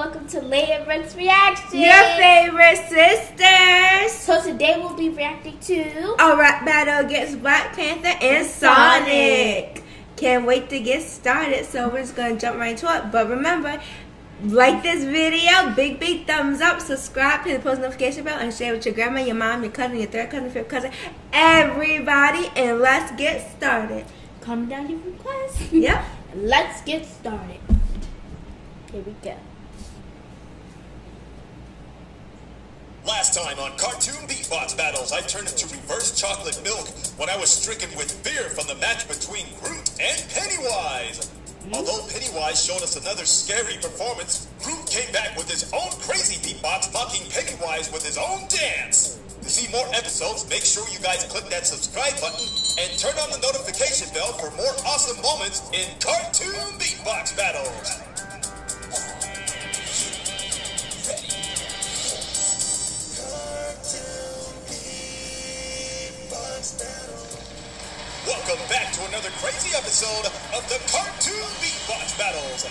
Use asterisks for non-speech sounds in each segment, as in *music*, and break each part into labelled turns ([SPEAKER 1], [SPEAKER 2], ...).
[SPEAKER 1] welcome to Leia Brooks Reaction.
[SPEAKER 2] Your favorite sisters.
[SPEAKER 1] So today we'll be reacting to
[SPEAKER 2] a rap battle against Black Panther and Sonic. Can't wait to get started, so we're just gonna jump right into it. But remember, like this video, big big thumbs up, subscribe, hit the post notification bell, and share with your grandma, your mom, your cousin, your third cousin, fifth cousin, everybody, and let's get started.
[SPEAKER 1] Comment down your requests.
[SPEAKER 2] Yep. *laughs*
[SPEAKER 1] let's get started. Here we go.
[SPEAKER 3] Last time on Cartoon Beatbox Battles, I turned into reverse chocolate milk when I was stricken with fear from the match between Groot and Pennywise. Hmm? Although Pennywise showed us another scary performance, Groot came back with his own crazy beatbox mocking Pennywise with his own dance. To see more episodes, make sure you guys click that subscribe button and turn on the notification bell for more awesome moments in Cartoon Beatbox Battles. Welcome back to another crazy episode of the Cartoon Beatbox Battles.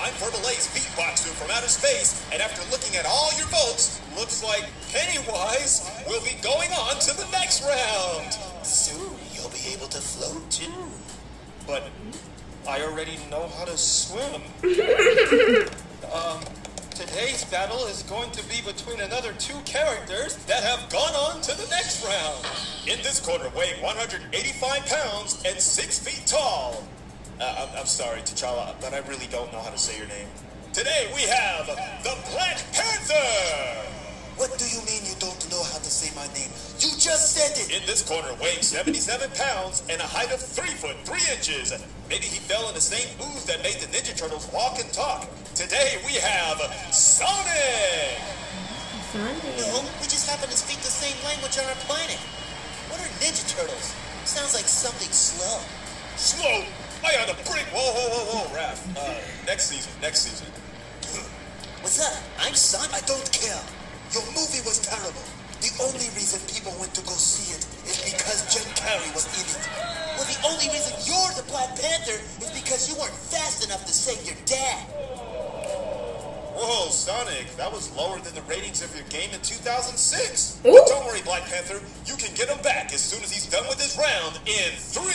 [SPEAKER 3] I'm Verbalase Beatboxer from outer space, and after looking at all your votes, looks like Pennywise will be going on to the next round. Soon you'll be able to float too. But I already know how to swim. *laughs* um, today's battle is going to be between another two characters that have gone on to the next round. In this corner, weighing 185 pounds and 6 feet tall. Uh, I'm, I'm sorry, T'Challa, but I really don't know how to say your name. Today we have the Black Panther!
[SPEAKER 4] What do you mean you don't know how to say my name? You just said it!
[SPEAKER 3] In this corner, weighing 77 pounds and a height of 3 foot 3 inches. Maybe he fell in the same ooze that made the Ninja Turtles walk and talk. Today we have Sonic!
[SPEAKER 2] Sonic.
[SPEAKER 4] No, we just happen to speak the same language on our planet. What are Ninja Turtles? Sounds like something slow.
[SPEAKER 3] Slow! I had a break! Whoa, whoa, whoa, whoa, Raph. Uh, next season, next season. *clears throat*
[SPEAKER 4] What's up? I'm Son. I don't care. Your movie was terrible. The only reason people went to go see it is because Jim Carrey was in it. Well, the only reason you're the Black Panther is because you weren't fast enough to save your dad.
[SPEAKER 3] Whoa, Sonic, that was lower than the ratings of your game in 2006.
[SPEAKER 2] Ooh.
[SPEAKER 3] But don't worry, Black Panther, you can get him back as soon as he's done with his round in three,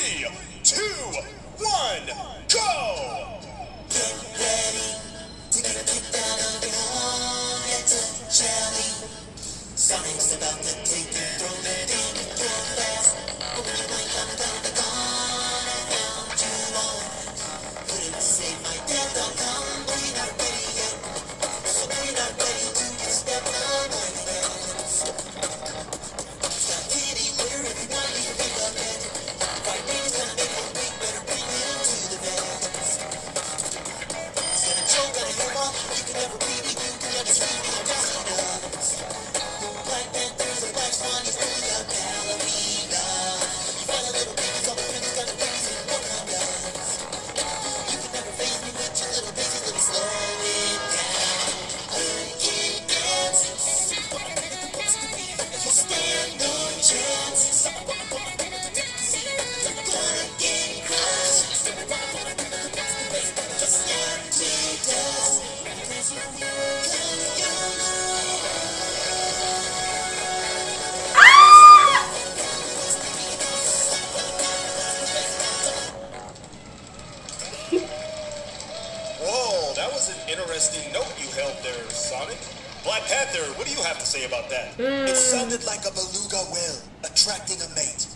[SPEAKER 3] say about that?
[SPEAKER 4] It sounded like a beluga whale attracting a mate.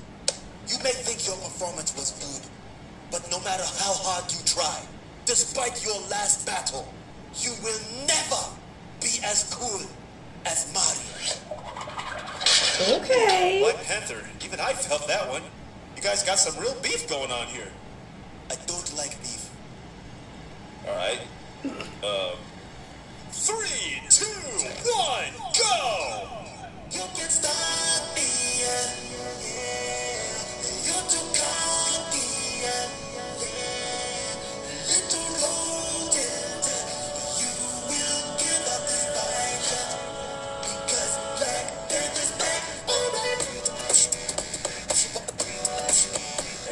[SPEAKER 4] You may think your performance was good, but no matter how hard you try, despite your last battle, you will never be as cool as Mario.
[SPEAKER 2] Okay.
[SPEAKER 3] Black Panther, even I felt that one. You guys got some real beef going on here.
[SPEAKER 4] I don't like beef.
[SPEAKER 3] All right. Um. Three, two, one, go!
[SPEAKER 4] You can stop me, yeah. You're too cocky, yeah. Little rodent, you will give up fight. Because Black Panther's back.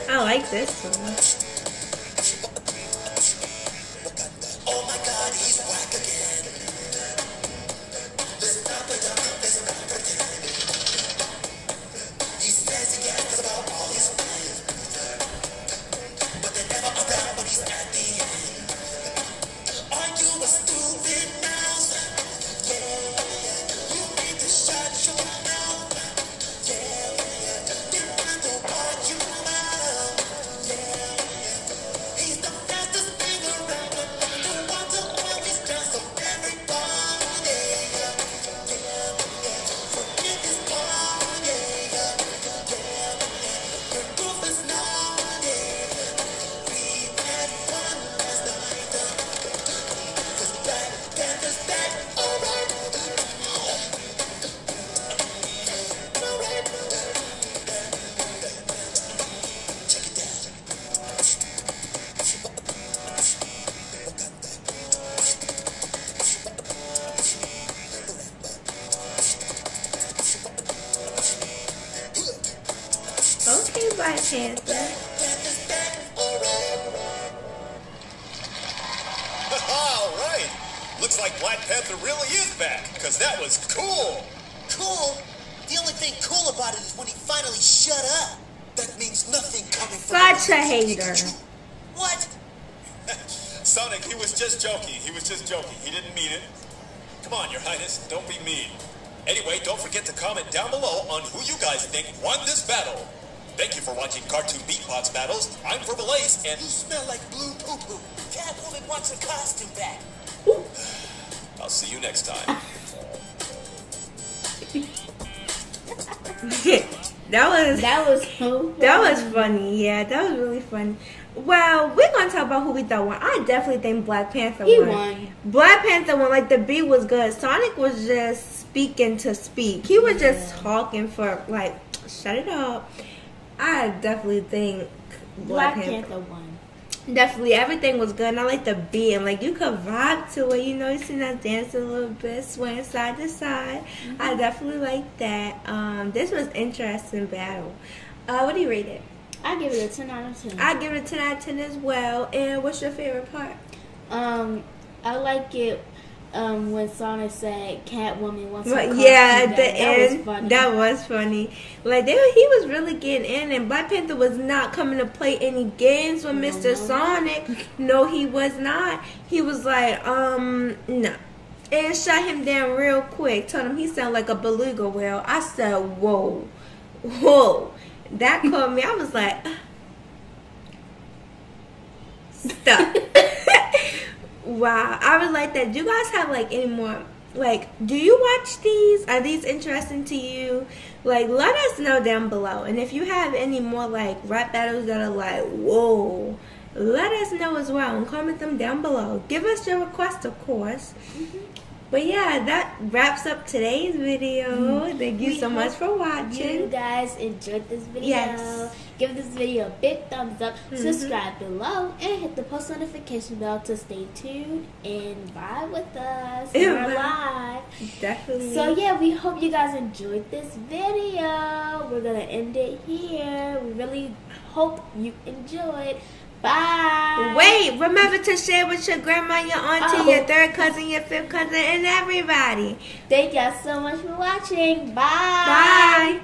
[SPEAKER 2] I like this one. Black Panther.
[SPEAKER 3] All right. Looks like Black Panther really is back, because that was cool.
[SPEAKER 4] Cool? The only thing cool about it is when he finally shut up. That means nothing coming from
[SPEAKER 2] Such a hater.
[SPEAKER 4] What? *laughs*
[SPEAKER 3] Sonic, he was just joking. He was just joking. He didn't mean it. Come on, Your Highness, don't be mean. Anyway, don't forget to comment down below on who you guys think won this battle. Thank you for watching Cartoon Beatbox Battles. I'm Verbalase, and
[SPEAKER 4] You smell like blue poo-poo. Catwoman wants her costume back. *sighs*
[SPEAKER 3] I'll see you next time. *laughs*
[SPEAKER 2] that was
[SPEAKER 1] That was so.
[SPEAKER 2] That was
[SPEAKER 1] funny.
[SPEAKER 2] funny. Yeah, that was really fun. Well, we're gonna talk about who we thought won. I definitely think Black Panther
[SPEAKER 1] He
[SPEAKER 2] won.
[SPEAKER 1] won.
[SPEAKER 2] Black Panther won. Like the beat was good. Sonic was just speaking to speak. He was just talking for like, shut it up. I definitely think
[SPEAKER 1] Black Panther won.
[SPEAKER 2] Definitely, everything was good. And I like the beat, and like you could vibe to it. You know, you see that dancing a little bit, swaying side to side. I definitely like that. Um, this was interesting battle. Uh, what do you rate it?
[SPEAKER 1] I give it a ten out of ten.
[SPEAKER 2] I give it a 10 out of 10 as well. And what's your favorite part?
[SPEAKER 1] um, I like it. Um, when Sonic said Catwoman wants
[SPEAKER 2] But
[SPEAKER 1] costume
[SPEAKER 2] yeah, at the
[SPEAKER 1] that
[SPEAKER 2] end,
[SPEAKER 1] was funny.
[SPEAKER 2] that was funny. Like they, he was really getting in, and Black Panther was not coming to play any games with
[SPEAKER 1] No,
[SPEAKER 2] Mr.
[SPEAKER 1] no.
[SPEAKER 2] Sonic. No, he was not. He was like, um, no, and shut him down real quick. Told him he sounded like a beluga whale. I said, whoa, whoa. That caught me. I was like, stop. *laughs* wow, I would like that. Do you guys have like any more? Like, do you watch these? Are these interesting to you? Like, let us know down below. And if you have any more like rap battles that are like, whoa, let us know as well and comment them down below. Give us your request, of course. Mm-hmm. But yeah, that wraps up today's video. Thank you
[SPEAKER 1] We
[SPEAKER 2] so much for watching.
[SPEAKER 1] You guys enjoyed this video.
[SPEAKER 2] Yes.
[SPEAKER 1] Give this video a big thumbs up.
[SPEAKER 2] Mhm.
[SPEAKER 1] Subscribe below and hit the post notification bell to stay tuned and vibe with us.
[SPEAKER 2] Yeah,
[SPEAKER 1] We're live.
[SPEAKER 2] Definitely.
[SPEAKER 1] So yeah, we hope you guys enjoyed this video. We're gonna end it here. We really hope you enjoyed. Bye.
[SPEAKER 2] Wait, remember to share with your grandma, your auntie,
[SPEAKER 1] Oh.
[SPEAKER 2] your third cousin, your fifth cousin, and everybody.
[SPEAKER 1] Thank y'all so much for watching. Bye.
[SPEAKER 2] Bye.